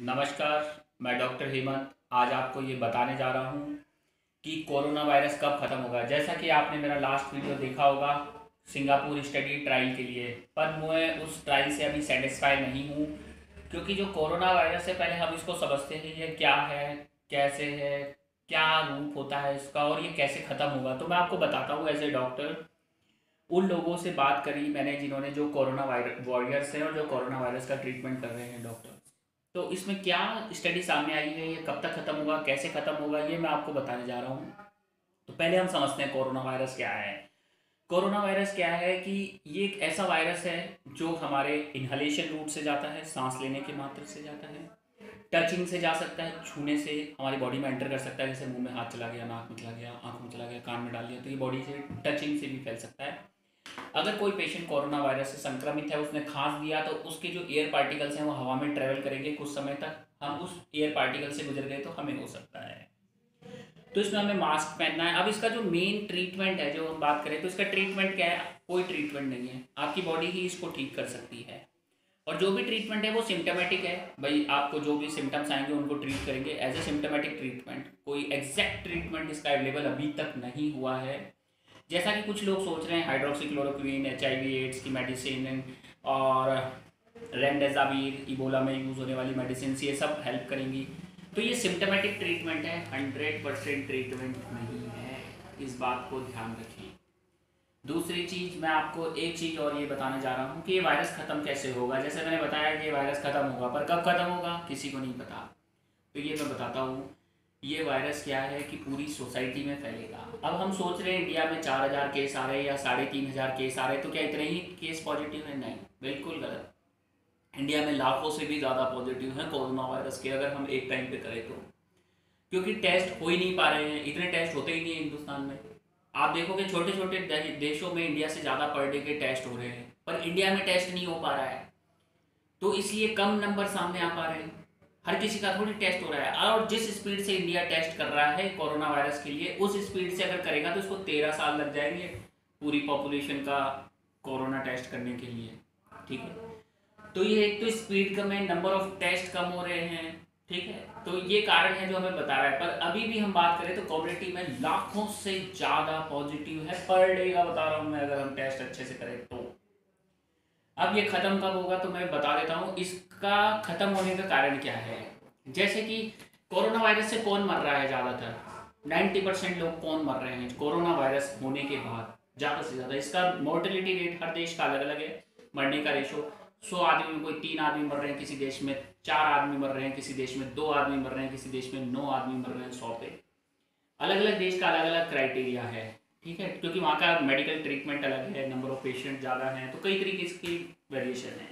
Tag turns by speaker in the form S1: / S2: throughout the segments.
S1: नमस्कार, मैं डॉक्टर हेमंत। आज आपको ये बताने जा रहा हूँ कि कोरोना वायरस कब ख़त्म होगा। जैसा कि आपने मेरा लास्ट वीडियो देखा होगा, सिंगापुर स्टडी ट्रायल के लिए। पर मैं उस ट्रायल से अभी सेटिस्फाई नहीं हूँ, क्योंकि जो कोरोना वायरस है पहले हम इसको समझते हैं ये क्या है, कैसे है, क्या रूप होता है इसका और ये कैसे ख़त्म होगा। तो मैं आपको बताता हूँ एज ए डॉक्टर उन लोगों से बात करी मैंने जिन्होंने जो कोरोना वायरस वॉरियर्स हैं और जो कोरोना वायरस का ट्रीटमेंट कर रहे हैं डॉक्टर तो इसमें क्या स्टडी सामने आई है? ये कब तक ख़त्म होगा कैसे ख़त्म होगा? ये मैं आपको बताने जा रहा हूँ। तो पहले हम समझते हैं कोरोना वायरस क्या है। कोरोना वायरस क्या है कि ये एक ऐसा वायरस है जो हमारे इन्हलेशन रूट से जाता है, सांस लेने के मात्र से जाता है टचिंग से जा सकता है, छूने से, हमारी बॉडी में एंटर कर सकता है, जैसे मुँह में हाथ चला गया, नाक में चला गया, आँखों में चला गया, कान में डाल दिया तो ये बॉडी से टचिंग से भी फैल सकता है। अगर कोई पेशेंट कोरोना वायरस से संक्रमित है, उसने खांस दिया तो उसके जो एयर पार्टिकल्स हैं, वो हवा में ट्रेवल करेंगे कुछ समय तक। हम उस एयर पार्टिकल से गुजर गए तो हमें हो सकता है। तो इसमें हमें मास्क पहनना है। अब इसका जो मेन ट्रीटमेंट है, जो हम बात करें तो इसका ट्रीटमेंट क्या है? कोई ट्रीटमेंट नहीं है। आपकी बॉडी ही इसको ठीक कर सकती है। और जो भी ट्रीटमेंट है, वो सिम्टोमेटिक है। भाई, आपको जो भी सिम्टम्स आएँगे, उनको ट्रीट करेंगे एज ए सिम्टोमेटिक ट्रीटमेंट कोई एग्जैक्ट ट्रीटमेंट इसका अवेलेबल अभी तक नहीं हुआ है। जैसा कि कुछ लोग सोच रहे हैं हाइड्रोक्सीक्लोरोक्विन एच एड्स की मेडिसिन और रेमडेजावीर इबोला में यूज़ होने वाली मेडिसिन ये सब हेल्प करेंगी। तो ये सिम्टोमेटिक ट्रीटमेंट है हंड्रेड परसेंट ट्रीटमेंट नहीं है। इस बात को ध्यान रखिए दूसरी चीज़ मैं आपको एक चीज़ और ये बताने जा रहा हूँ कि ये वायरस ख़त्म कैसे होगा। जैसे मैंने बताया कि ये वायरस ख़त्म होगा, पर कब ख़त्म होगा, किसी को नहीं पता। तो ये मैं बताता हूँ। ये वायरस क्या है कि पूरी सोसाइटी में फैलेगा। अब हम सोच रहे हैं इंडिया में चार हज़ार केस आ रहे हैं या साढ़े तीन हज़ार केस आ रहे हैं तो क्या इतने ही केस पॉजिटिव है? नहीं, बिल्कुल गलत। इंडिया में लाखों से भी ज़्यादा पॉजिटिव हैं कोरोना वायरस के, अगर हम एक टाइम पे करें तो। क्योंकि टेस्ट हो ही नहीं पा रहे हैं, इतने टेस्ट होते ही नहीं है हिंदुस्तान में। आप देखोगे छोटे छोटे देशों में इंडिया से ज़्यादा पर डे के टेस्ट हो रहे हैं, पर इंडिया में टेस्ट नहीं हो पा रहा है। तो इसलिए कम नंबर सामने आ पा रहे हैं। हर किसी का थोड़ी टेस्ट हो रहा है। और जिस स्पीड से इंडिया टेस्ट कर रहा है कोरोना वायरस के लिए, उस स्पीड से अगर करेगा तो उसको तेरह साल लग जाएँगे पूरी पॉपुलेशन का कोरोना टेस्ट करने के लिए। ठीक है? तो ये एक तो स्पीड कम है नंबर ऑफ़ टेस्ट कम हो रहे हैं। ठीक है? तो ये कारण है जो हमें बता रहा है। पर अभी भी हम बात करें तो कम्युनिटी में लाखों से ज़्यादा पॉजिटिव है। पर डे का बता रहा हूँ मैं, अगर हम टेस्ट अच्छे से करें तो। अब ये ख़त्म कब होगा तो मैं बता देता हूँ। इसका ख़त्म होने का कारण क्या है? जैसे कि कोरोना वायरस से कौन मर रहा है ज़्यादातर? नाइन्टी परसेंट लोग कौन मर रहे हैं कोरोना वायरस होने के बाद, ज़्यादा से ज़्यादा। इसका मोर्टेलिटी रेट हर देश का अलग अलग है, मरने का रेशो। सौ आदमी में कोई तीन आदमी मर रहे हैं किसी देश में, चार आदमी मर रहे हैं किसी देश में, दो आदमी मर रहे हैं किसी देश में, नौ आदमी मर रहे हैं, सौ पे। अलग अलग देश का अलग अलग क्राइटेरिया है। ठीक है, क्योंकि वहाँ का मेडिकल ट्रीटमेंट अलग है नंबर ऑफ़ पेशेंट ज़्यादा हैं तो कई तरीके की वेरिएशन है।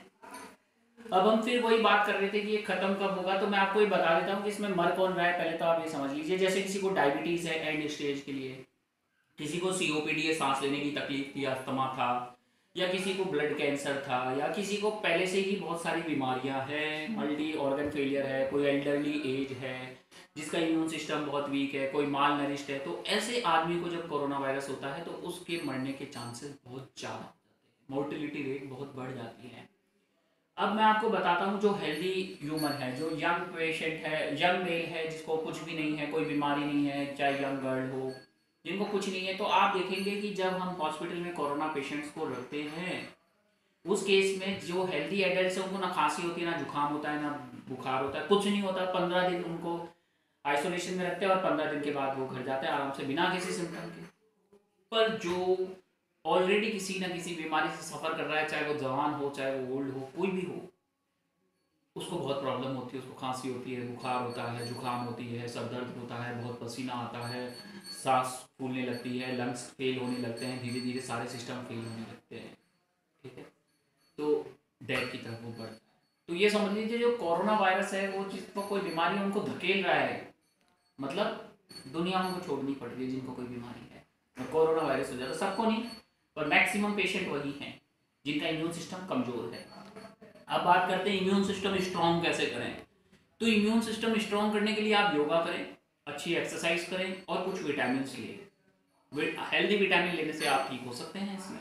S1: अब हम फिर वही बात कर रहे थे कि ये खत्म कब होगा तो मैं आपको ये बता देता हूँ कि इसमें मर कौन रहा है, पहले तो आप ये समझ लीजिए, जैसे किसी को डायबिटीज़ है एंड स्टेज के लिए, किसी को सी ओ सीओपीडी है, सांस लेने की तकलीफ़ थी अस्थमा था, या किसी को ब्लड कैंसर था, या किसी को पहले से ही बहुत सारी बीमारियाँ हैं मल्टी ऑर्गन फेलियर है, कोई एल्डरली एज है जिसका इम्यून सिस्टम बहुत वीक है, कोई माल नरिष्ट है तो ऐसे आदमी को जब कोरोना वायरस होता है तो उसके मरने के चांसेस बहुत ज़्यादा हो जाते हैं। मोर्टिलिटी रेट बहुत बढ़ जाती है। अब मैं आपको बताता हूँ जो हेल्दी ह्यूमन है, जो यंग पेशेंट है यंग मेल है, जिसको कुछ भी नहीं है, कोई बीमारी नहीं है, चाहे यंग गर्ल हो, जिनको कुछ नहीं है तो आप देखेंगे कि जब हम हॉस्पिटल में कोरोना पेशेंट्स को रखते हैं, उस केस में जो हेल्दी एडल्ट है, उनको ना खांसी होती है, ना जुकाम होता है, ना बुखार होता है, कुछ नहीं होता। पंद्रह दिन उनको आइसोलेशन में रखते हैं और पंद्रह दिन के बाद वो घर जाते हैं, आराम से बिना किसी सिम्टम के। पर जो ऑलरेडी किसी ना किसी बीमारी से सफ़र कर रहा है, चाहे वो जवान हो, चाहे वो ओल्ड हो, कोई भी हो, उसको बहुत प्रॉब्लम होती है, उसको खांसी होती है, बुखार होता है, जुकाम होती है, सर दर्द होता है, बहुत पसीना आता है, सांस फूलने लगती है लंग्स फेल होने लगते हैं धीरे धीरे सारे सिस्टम फेल होने लगते हैं, ठीक है? तो डेथ की तरफ़ वो बढ़ता है। तो ये समझ लीजिए, जो कोरोना वायरस है, वो जिस पर कोई बीमारी उनको धकेल रहा है मतलब दुनिया उनको छोड़नी पड़ रही है जिनको कोई बीमारी है। तो कोरोना वायरस हो जाता सबको नहीं, पर मैक्सिमम पेशेंट वही हैं जिनका इम्यून सिस्टम कमज़ोर है। अब बात करते हैं इम्यून सिस्टम स्ट्रॉन्ग कैसे करें। तो इम्यून सिस्टम स्ट्रॉन्ग करने के लिए आप योगा करें, अच्छी एक्सरसाइज करें और कुछ विटामिन लें। हेल्दी विटामिन लेने से आप ठीक हो सकते हैं इसमें।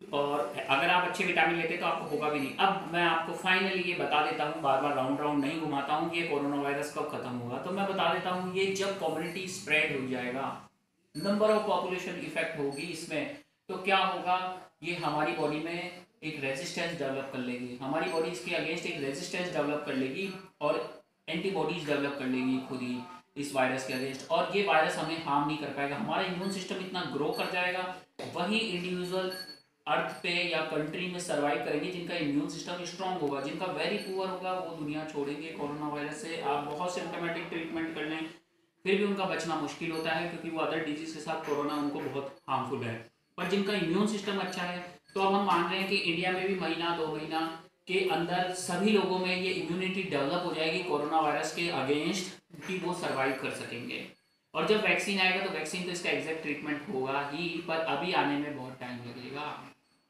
S1: और अगर आप अच्छे विटामिन लेते तो आपको होगा भी नहीं। अब मैं आपको फाइनली ये बता देता हूँ बार बार राउंड राउंड नहीं घुमाता हूँ कि ये कोरोना वायरस कब खत्म होगा। तो मैं बता देता हूँ, ये जब कम्युनिटी स्प्रेड हो जाएगा नंबर ऑफ़ पॉपुलेशन इफ़ेक्ट होगी इसमें तो क्या होगा? ये हमारी बॉडी में एक रेजिस्टेंस डेवलप कर लेगी। हमारी बॉडी इसके अगेंस्ट एक रेजिस्टेंस डेवलप कर लेगी और एंटीबॉडीज डेवलप कर लेगी खुद ही इस वायरस के अगेंस्ट और ये वायरस हमें हार्म नहीं कर पाएगा। हमारा इम्यून सिस्टम इतना ग्रो कर जाएगा। वही इंडिविजुअल अर्थ पे या कंट्री में सर्वाइव करेंगे, जिनका इम्यून सिस्टम स्ट्रांग होगा, जिनका वेरी पुअर होगा, वो दुनिया छोड़ेंगे कोरोना वायरस से। आप बहुत सिम्टोमेटिक ट्रीटमेंट कर लें, फिर भी उनका बचना मुश्किल होता है, क्योंकि वो अदर डिज़ीज़ के साथ कोरोना उनको बहुत हार्मफुल है। पर जिनका इम्यून सिस्टम अच्छा है तो अब हम मान रहे हैं कि इंडिया में भी महीना, दो महीना के अंदर सभी लोगों में ये इम्यूनिटी डेवलप हो जाएगी कोरोना वायरस के अगेंस्ट कि वो सर्वाइव कर सकेंगे। और जब वैक्सीन आएगा तो वैक्सीन तो इसका एग्जैक्ट ट्रीटमेंट होगा ही, पर अभी आने में बहुत टाइम लगेगा।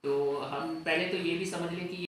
S1: तो हम पहले तो ये भी समझ लें कि